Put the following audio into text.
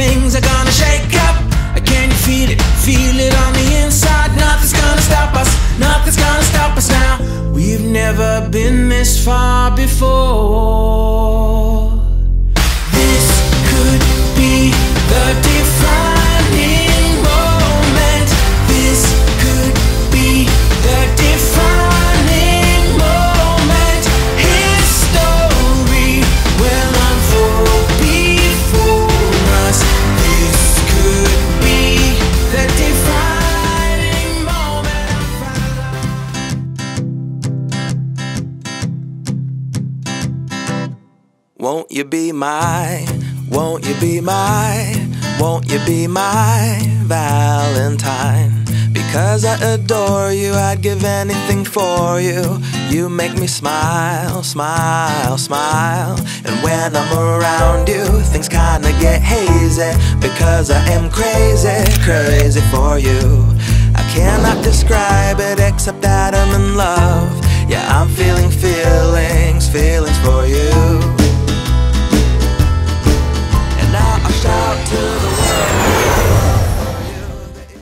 things are gonna shake up. Uh, can you feel it? Feel it on the inside. Nothing's gonna stop us. Nothing's gonna stop us now. We've never been this far before. Won't you be my, won't you be my, won't you be my Valentine? Because I adore you, I'd give anything for you. You make me smile, smile, smile. And when I'm around you, things kinda get hazy. Because I am crazy, crazy for you. I cannot describe it except that I'm in love. Yeah, I'm feeling feelings,